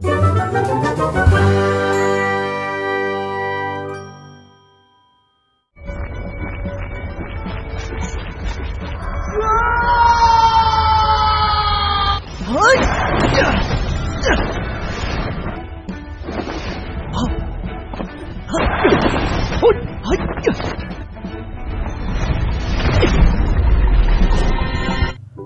Thank you.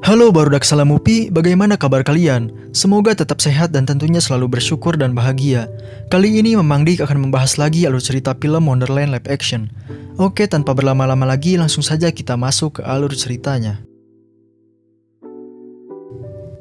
Halo Barudak Salamupi, bagaimana kabar kalian? Semoga tetap sehat dan tentunya selalu bersyukur dan bahagia. Kali ini Memang Dik akan membahas lagi alur cerita film Wonderland live action. Oke, tanpa berlama-lama lagi, langsung saja kita masuk ke alur ceritanya.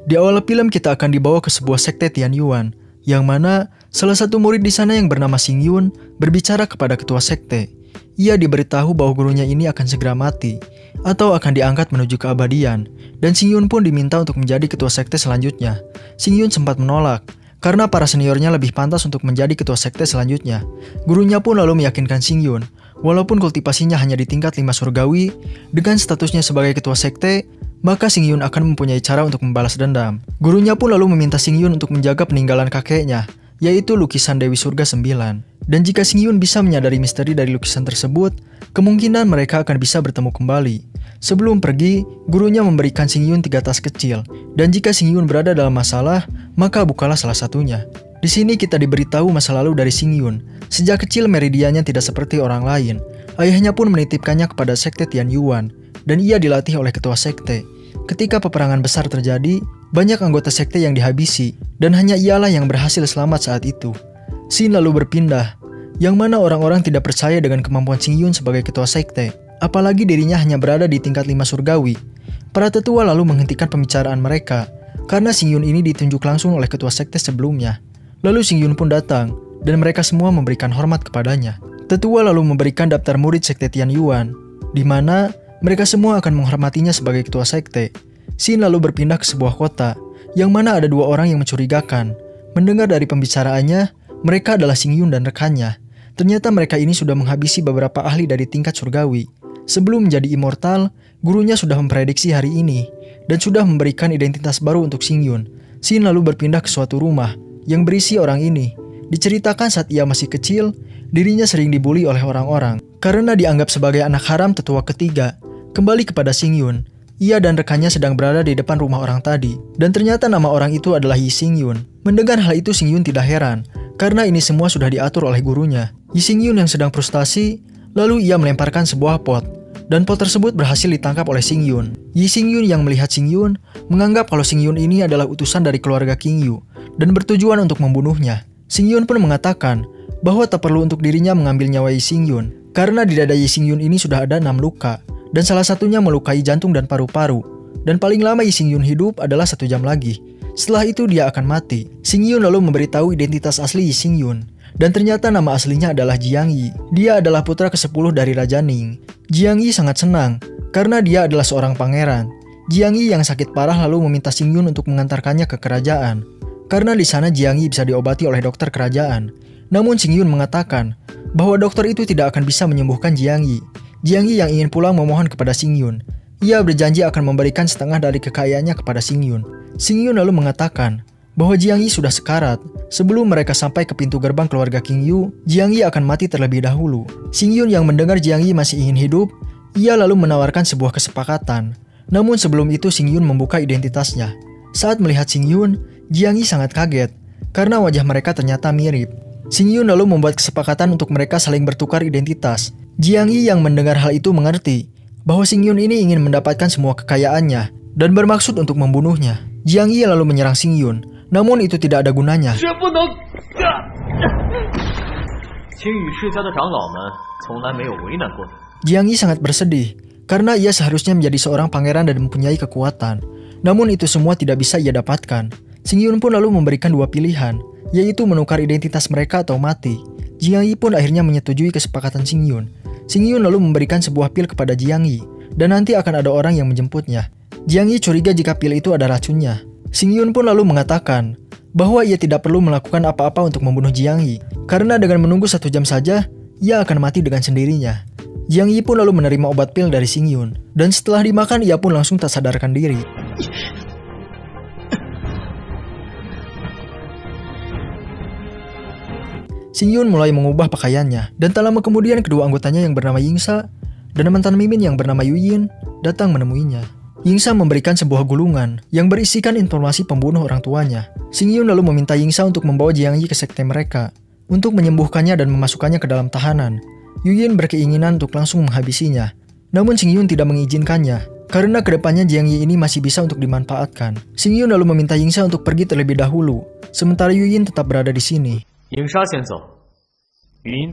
Di awal film kita akan dibawa ke sebuah sekte Tian Yuan, yang mana salah satu murid di sana yang bernama Xing Yun berbicara kepada ketua sekte. Ia diberitahu bahwa gurunya ini akan segera mati, atau akan diangkat menuju keabadian, dan Xing Yun pun diminta untuk menjadi ketua sekte selanjutnya. Xing Yun sempat menolak, karena para seniornya lebih pantas untuk menjadi ketua sekte selanjutnya. Gurunya pun lalu meyakinkan Xing Yun, walaupun kultivasinya hanya di tingkat lima surgawi, dengan statusnya sebagai ketua sekte, maka Xing Yun akan mempunyai cara untuk membalas dendam. Gurunya pun lalu meminta Xing Yun untuk menjaga peninggalan kakeknya, yaitu lukisan Dewi Surga 9. Dan jika Xing Yun bisa menyadari misteri dari lukisan tersebut, kemungkinan mereka akan bisa bertemu kembali. Sebelum pergi, gurunya memberikan Xing Yun tiga tas kecil, dan jika Xing Yun berada dalam masalah, maka bukalah salah satunya. Di sini kita diberitahu masa lalu dari Xing Yun. Sejak kecil meridiannya tidak seperti orang lain. Ayahnya pun menitipkannya kepada sekte Tian Yuan, dan ia dilatih oleh ketua sekte. Ketika peperangan besar terjadi, banyak anggota sekte yang dihabisi, dan hanya ialah yang berhasil selamat saat itu. Xin lalu berpindah, yang mana orang-orang tidak percaya dengan kemampuan Xing Yun sebagai ketua sekte, apalagi dirinya hanya berada di tingkat lima surgawi. Para tetua lalu menghentikan pembicaraan mereka, karena Xing Yun ini ditunjuk langsung oleh ketua sekte sebelumnya. Lalu Xing Yun pun datang, dan mereka semua memberikan hormat kepadanya. Tetua lalu memberikan daftar murid sekte Tian Yuan, di mana mereka semua akan menghormatinya sebagai ketua sekte. Xin lalu berpindah ke sebuah kota, yang mana ada dua orang yang mencurigakan. Mendengar dari pembicaraannya, mereka adalah Xing Yun dan rekannya. Ternyata mereka ini sudah menghabisi beberapa ahli dari tingkat surgawi. Sebelum menjadi immortal, gurunya sudah memprediksi hari ini dan sudah memberikan identitas baru untuk Xing Yun. Xin lalu berpindah ke suatu rumah yang berisi orang ini. Diceritakan saat ia masih kecil, dirinya sering dibully oleh orang-orang karena dianggap sebagai anak haram tetua ketiga. Kembali kepada Xing Yun, ia dan rekannya sedang berada di depan rumah orang tadi, dan ternyata nama orang itu adalah Yi Xing Yun. Mendengar hal itu Xing Yun tidak heran, karena ini semua sudah diatur oleh gurunya. Yi Xing Yun yang sedang frustasi, lalu ia melemparkan sebuah pot, dan pot tersebut berhasil ditangkap oleh Xing Yun. Yi Xing Yun yang melihat Xing Yun menganggap kalau Xing Yun ini adalah utusan dari keluarga King Yu dan bertujuan untuk membunuhnya. Xing Yun pun mengatakan bahwa tak perlu untuk dirinya mengambil nyawa Yi Xing Yun karena di dada Yi Xing Yun ini sudah ada enam luka dan salah satunya melukai jantung dan paru-paru. Dan paling lama Yi Xing Yun hidup adalah satu jam lagi. Setelah itu dia akan mati. Xing Yun lalu memberitahu identitas asli Yi Xing Yun dan ternyata nama aslinya adalah Jiang Yi. Dia adalah putra ke-10 dari Raja Ning. Jiang Yi sangat senang karena dia adalah seorang pangeran. Jiang Yi yang sakit parah lalu meminta Xing Yun untuk mengantarkannya ke kerajaan. Karena di sana Jiang Yi bisa diobati oleh dokter kerajaan. Namun Xing Yun mengatakan bahwa dokter itu tidak akan bisa menyembuhkan Jiang Yi. Jiang Yi yang ingin pulang memohon kepada Xing Yun. Ia berjanji akan memberikan setengah dari kekayaannya kepada Xing Yun. Xing Yun lalu mengatakan bahwa Jiang Yi sudah sekarat. Sebelum mereka sampai ke pintu gerbang keluarga King Yu, Jiang Yi akan mati terlebih dahulu. Xing Yun yang mendengar Jiang Yi masih ingin hidup, ia lalu menawarkan sebuah kesepakatan. Namun sebelum itu Xing Yun membuka identitasnya. Saat melihat Xing Yun, Jiang Yi sangat kaget karena wajah mereka ternyata mirip. Xing Yun lalu membuat kesepakatan untuk mereka saling bertukar identitas. Jiang Yi yang mendengar hal itu mengerti bahwa Xing Yun ini ingin mendapatkan semua kekayaannya dan bermaksud untuk membunuhnya. Jiang Yi lalu menyerang Xing Yun, namun itu tidak ada gunanya. Jiang Yi sangat bersedih karena ia seharusnya menjadi seorang pangeran dan mempunyai kekuatan. Namun itu semua tidak bisa ia dapatkan. Xing Yun pun lalu memberikan dua pilihan, yaitu menukar identitas mereka atau mati. Jiang Yi pun akhirnya menyetujui kesepakatan Xing Yun. Xing Yun lalu memberikan sebuah pil kepada Jiang Yi, dan nanti akan ada orang yang menjemputnya. Jiang Yi curiga jika pil itu ada racunnya, Xing Yun pun lalu mengatakan bahwa ia tidak perlu melakukan apa-apa untuk membunuh Jiang Yi, karena dengan menunggu satu jam saja, ia akan mati dengan sendirinya. Jiang Yi pun lalu menerima obat pil dari Xing Yun, dan setelah dimakan ia pun langsung tak sadarkan diri. Xing Yun mulai mengubah pakaiannya, dan tak lama kemudian kedua anggotanya yang bernama Yingsa dan mantan Mimin yang bernama Yu Yin datang menemuinya. Yingsa memberikan sebuah gulungan yang berisikan informasi pembunuh orang tuanya. Xing Yun lalu meminta Yingsa untuk membawa Jiang Yi ke sekte mereka, untuk menyembuhkannya dan memasukkannya ke dalam tahanan. Yu Yin berkeinginan untuk langsung menghabisinya, namun Xing Yun tidak mengizinkannya, karena ke depannya Jiang Yi ini masih bisa untuk dimanfaatkan. Xing Yun lalu meminta Yingsa untuk pergi terlebih dahulu, sementara Yu Yin tetap berada di sini. 影 Int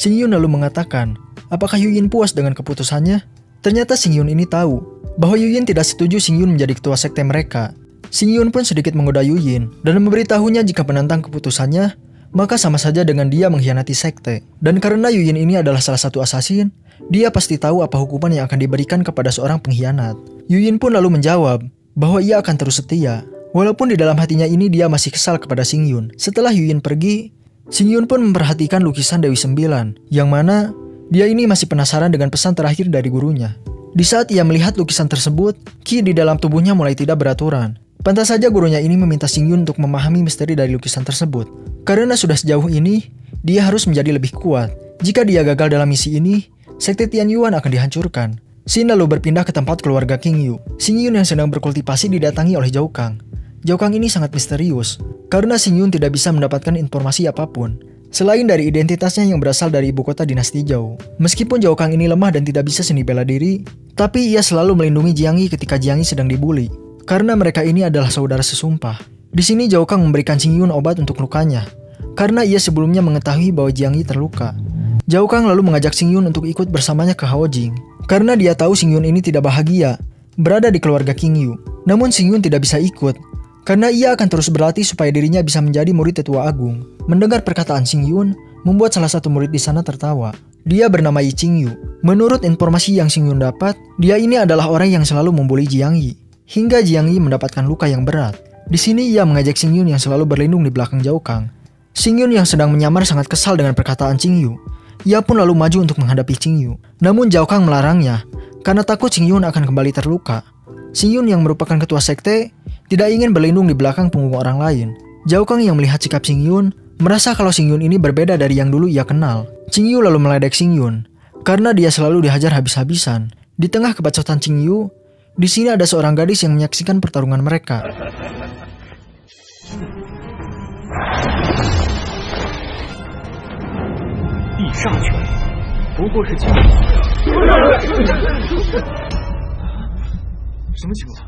Sing Yun lalu mengatakan, apakah Yuyin puas dengan keputusannya? Ternyata Sing Yun ini tahu bahwa Yuyin tidak setuju Sing Yun menjadi ketua sekte mereka. Sing Yun pun sedikit menggoda Yuyin dan memberitahunya jika penentang keputusannya, maka sama saja dengan dia mengkhianati sekte. Dan karena Yuyin ini adalah salah satu asasin, dia pasti tahu apa hukuman yang akan diberikan kepada seorang pengkhianat. Yuyin pun lalu menjawab bahwa ia akan terus setia. Walaupun di dalam hatinya ini dia masih kesal kepada Xing Yun. Setelah Yu Yin pergi, Xing Yun pun memperhatikan lukisan Dewi Sembilan, yang mana dia ini masih penasaran dengan pesan terakhir dari gurunya. Di saat ia melihat lukisan tersebut, Ki di dalam tubuhnya mulai tidak beraturan. Pantas saja gurunya ini meminta Xing Yun untuk memahami misteri dari lukisan tersebut. Karena sudah sejauh ini, dia harus menjadi lebih kuat. Jika dia gagal dalam misi ini, Sekte Tian Yuan akan dihancurkan. Xin lalu berpindah ke tempat keluarga King Yu. Xing Yun yang sedang berkultivasi didatangi oleh Zhao Kang. Zhao Kang ini sangat misterius, karena Xing Yun tidak bisa mendapatkan informasi apa pun, selain dari identitasnya yang berasal dari ibu kota dinasti Zhao. Meskipun Zhao Kang ini lemah dan tidak bisa seni bela diri, tapi ia selalu melindungi Jiang Yi ketika Jiang Yi sedang dibully, karena mereka ini adalah saudara sesumpah. Di sini Zhao Kang memberikan Xing Yun obat untuk lukanya, karena ia sebelumnya mengetahui bahwa Jiang Yi terluka. Zhao Kang lalu mengajak Xing Yun untuk ikut bersamanya ke Haojing, karena dia tahu Xing Yun ini tidak bahagia berada di keluarga King Yu. Namun Xing Yun tidak bisa ikut, karena ia akan terus berlatih supaya dirinya bisa menjadi murid tetua agung. Mendengar perkataan Xing Yun, membuat salah satu murid di sana tertawa. Dia bernama Yi Qing Yu. Menurut informasi yang Xing Yun dapat, dia ini adalah orang yang selalu membuli Jiang Yi. Hingga Jiang Yi mendapatkan luka yang berat. Di sini ia mengajak Xing Yun yang selalu berlindung di belakang Zhao Kang. Xing Yun yang sedang menyamar sangat kesal dengan perkataan Qing Yu. Ia pun lalu maju untuk menghadapi Qing Yu. Namun Zhao Kang melarangnya, karena takut Xing Yun akan kembali terluka. Xing Yun yang merupakan ketua sekte tidak ingin berlindung di belakang punggung orang lain. Zhao Kang yang melihat sikap Xing Yun merasa kalau Xing Yun ini berbeda dari yang dulu ia kenal. Xing Yu lalu meledek Xing Yun karena dia selalu dihajar habis-habisan. Di tengah kebacotan Xing Yu, di sini ada seorang gadis yang menyaksikan pertarungan mereka. 必杀拳，不过是轻。什么情况？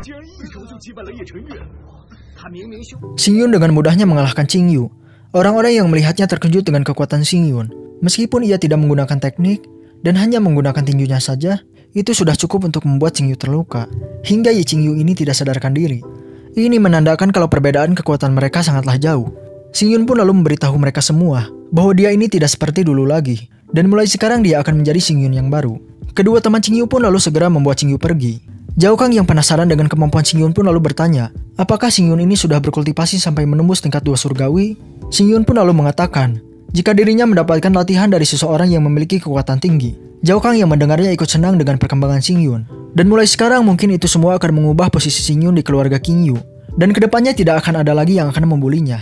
竟然一手就击败了叶晨月，他明明修。 Xing Yun dengan mudahnya mengalahkan Qing Yu. Orang-orang yang melihatnya terkejut dengan kekuatan Xing Yun. Meskipun ia tidak menggunakan teknik dan hanya menggunakan tinjunya saja, itu sudah cukup untuk membuat Xing Yu terluka. Hingga Yi Qing Yu ini tidak sadarkan diri. Ini menandakan kalau perbedaan kekuatan mereka sangatlah jauh. Xing Yun pun lalu memberitahu mereka semua bahwa dia ini tidak seperti dulu lagi. Dan mulai sekarang dia akan menjadi Xing Yun yang baru. Kedua teman Xing Yu pun lalu segera membuat Xing Yu pergi. Zhao Kang yang penasaran dengan kemampuan Xing Yun pun lalu bertanya, apakah Xing Yun ini sudah berkultivasi sampai menembus tingkat dua surgawi? Xing Yun pun lalu mengatakan, jika dirinya mendapatkan latihan dari seseorang yang memiliki kekuatan tinggi. Zhao Kang yang mendengarnya ikut senang dengan perkembangan Xing Yun. Dan mulai sekarang mungkin itu semua akan mengubah posisi Xing Yun di keluarga King Yu. Dan ke depannya tidak akan ada lagi yang akan membulinya.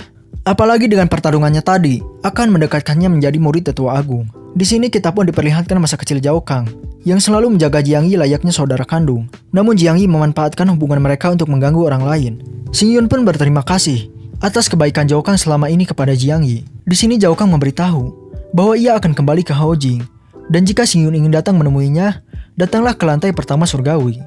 Apalagi dengan pertarungannya tadi, akan mendekatkannya menjadi murid tetua agung. Di sini kita pun diperlihatkan masa kecil Zhao Kang, yang selalu menjaga Jiang Yi layaknya saudara kandung. Namun Jiang Yi memanfaatkan hubungan mereka untuk mengganggu orang lain. Xing Yun pun berterima kasih atas kebaikan Zhao Kang selama ini kepada Jiang Yi. Di sini Zhao Kang memberitahu bahwa ia akan kembali ke Haojing. Dan jika Xing Yun ingin datang menemuinya, datanglah ke lantai pertama surgawi.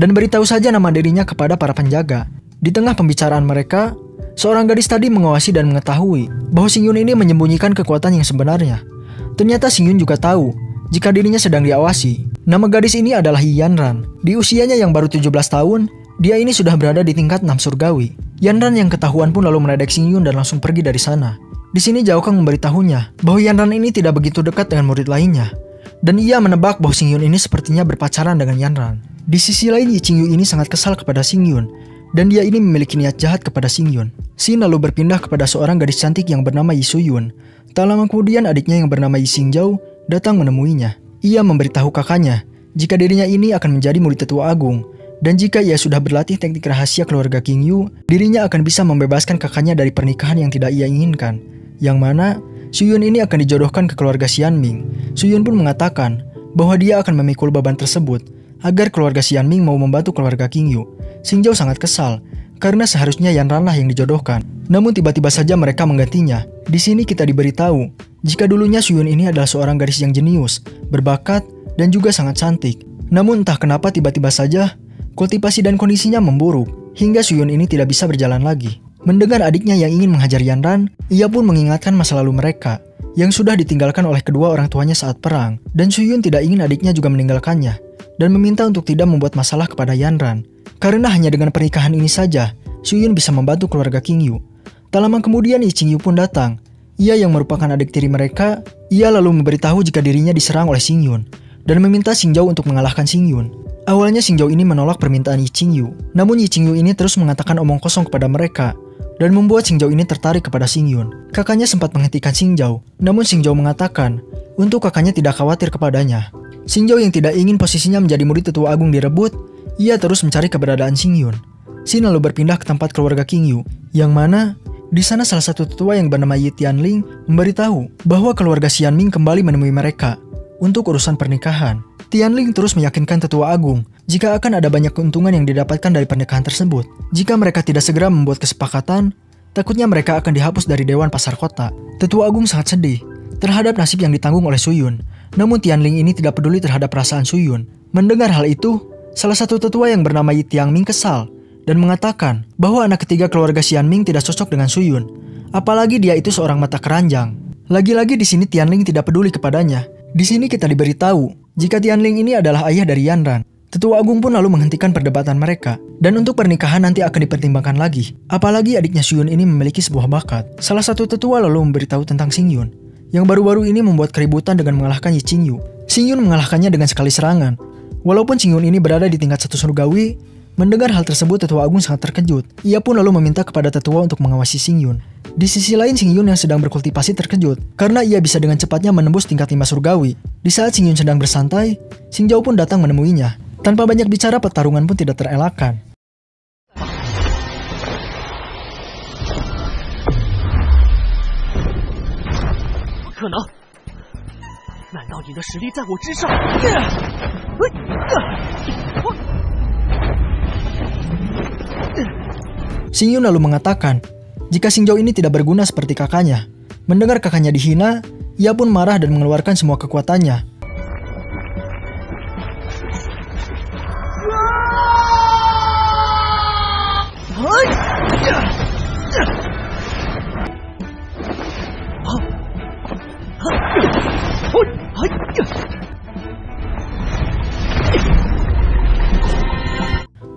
Dan beritahu saja nama dirinya kepada para penjaga. Di tengah pembicaraan mereka, seorang gadis tadi mengawasi dan mengetahui bahwa Xing Yun ini menyembunyikan kekuatan yang sebenarnya. Ternyata Xing Yun juga tahu jika dirinya sedang diawasi. Nama gadis ini adalah Yanran. Di usianya yang baru 17 tahun, dia ini sudah berada di tingkat 6 surgawi. Yanran yang ketahuan pun lalu meledek Xing Yun dan langsung pergi dari sana. Di sini Zhao Kang memberitahunya bahwa Yanran ini tidak begitu dekat dengan murid lainnya. Dan ia menebak bahwa Xing Yun ini sepertinya berpacaran dengan Yanran. Di sisi lain, Yi Qing Yu ini sangat kesal kepada Xing Yun dan dia ini memiliki niat jahat kepada Xing Yun. Xin lalu berpindah kepada seorang gadis cantik yang bernama Yi Su Yun. Tak lama kemudian adiknya yang bernama Yi Xing Zhao datang menemuinya. Ia memberitahu kakaknya jika dirinya ini akan menjadi murid tetua agung. Dan jika ia sudah berlatih teknik rahasia keluarga King Yu, dirinya akan bisa membebaskan kakaknya dari pernikahan yang tidak ia inginkan. Yang mana, Suyun ini akan dijodohkan ke keluarga Xianming. Suyun pun mengatakan bahwa dia akan memikul beban tersebut agar keluarga Xianming mau membantu keluarga King Yu. Xingjou sangat kesal karena seharusnya Yan Ranlah yang dijodohkan. Namun tiba-tiba saja mereka menggantinya. Di sini kita diberitahu jika dulunya Suyun ini adalah seorang gadis yang jenius, berbakat, dan juga sangat cantik. Namun entah kenapa tiba-tiba saja kultivasi dan kondisinya memburuk hingga Suyun ini tidak bisa berjalan lagi. Mendengar adiknya yang ingin menghajar Yanran, ia pun mengingatkan masa lalu mereka yang sudah ditinggalkan oleh kedua orang tuanya saat perang dan Suyun tidak ingin adiknya juga meninggalkannya dan meminta untuk tidak membuat masalah kepada Yanran. Karena hanya dengan pernikahan ini saja, Suyun bisa membantu keluarga King Yu. Tak lama kemudian Yi Yu pun datang. Ia yang merupakan adik tiri mereka, ia lalu memberitahu jika dirinya diserang oleh Xing Yun dan meminta Xing Zhao untuk mengalahkan Xing Yun. Awalnya Xing Zhao ini menolak permintaan Yi Yu, namun Yi Yu ini terus mengatakan omong kosong kepada mereka dan membuat Xing Zhao ini tertarik kepada Xing Yun. Kakaknya sempat menghentikan Xing Zhao, namun Xing Zhao mengatakan untuk kakaknya tidak khawatir kepadanya. Xing Zhao yang tidak ingin posisinya menjadi murid tetua agung direbut, ia terus mencari keberadaan Xing Yun. Xin lalu berpindah ke tempat keluarga King Yu, yang mana di sana salah satu tetua yang bernama Yi Tianling memberitahu bahwa keluarga Xianming kembali menemui mereka untuk urusan pernikahan. Tianling terus meyakinkan tetua agung jika akan ada banyak keuntungan yang didapatkan dari pernikahan tersebut. Jika mereka tidak segera membuat kesepakatan, takutnya mereka akan dihapus dari Dewan Pasar Kota. Tetua agung sangat sedih terhadap nasib yang ditanggung oleh Suyun namun Tianling ini tidak peduli terhadap perasaan Suyun. Mendengar hal itu, salah satu tetua yang bernama Yi Tiangming kesal dan mengatakan bahwa anak ketiga keluarga Xianming tidak cocok dengan Suyun. Apalagi dia itu seorang mata keranjang. Lagi-lagi di sini Tianling tidak peduli kepadanya. Di sini kita diberitahu jika Tianling ini adalah ayah dari Yanran. Tetua Agung pun lalu menghentikan perdebatan mereka. Dan untuk pernikahan nanti akan dipertimbangkan lagi. Apalagi adiknya Suyun ini memiliki sebuah bakat. Salah satu tetua lalu memberitahu tentang Xingyun yang baru-baru ini membuat keributan dengan mengalahkan Yi Qingyu. Xingyun mengalahkannya dengan sekali serangan. Walaupun Xingyun ini berada di tingkat satu surgawi, mendengar hal tersebut Tetua Agung sangat terkejut. Ia pun lalu meminta kepada Tetua untuk mengawasi Xingyun. Di sisi lain Xingyun yang sedang berkultivasi terkejut karena ia bisa dengan cepatnya menembus tingkat lima surgawi. Di saat Xingyun sedang bersantai, Xingjao pun datang menemuinya. Tanpa banyak bicara pertarungan pun tidak terelakkan. 可能？难道你的实力在我之上 ？Xing Yun lalu mengatakan, jika Xing Zhao ini tidak berguna seperti kakaknya. Mendengar kakaknya dihina, ia pun marah dan mengeluarkan semua kekuatannya.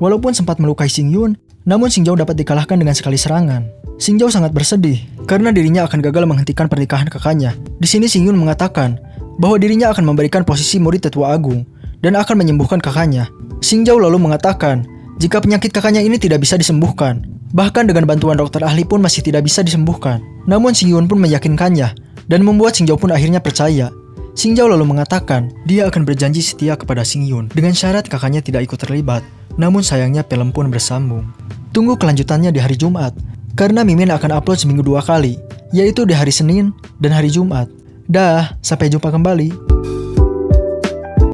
Walaupun sempat melukai Xing Yun, namun Xing Zhao dapat dikalahkan dengan sekali serangan. Xing Zhao sangat bersedih karena dirinya akan gagal menghentikan pernikahan kakaknya. Di sini Xing Yun mengatakan bahwa dirinya akan memberikan posisi murid tetua agung dan akan menyembuhkan kakaknya. Xing Zhao lalu mengatakan jika penyakit kakaknya ini tidak bisa disembuhkan, bahkan dengan bantuan dokter ahli pun masih tidak bisa disembuhkan. Namun Xing Yun pun meyakinkannya dan membuat Xing Zhao pun akhirnya percaya. Xing Zhao lalu mengatakan dia akan berjanji setia kepada Xing Yun dengan syarat kakaknya tidak ikut terlibat. Namun sayangnya film pun bersambung. Tunggu kelanjutannya di hari Jumat, karena Mimin akan upload seminggu dua kali, yaitu di hari Senin dan hari Jumat. Dah, sampai jumpa kembali.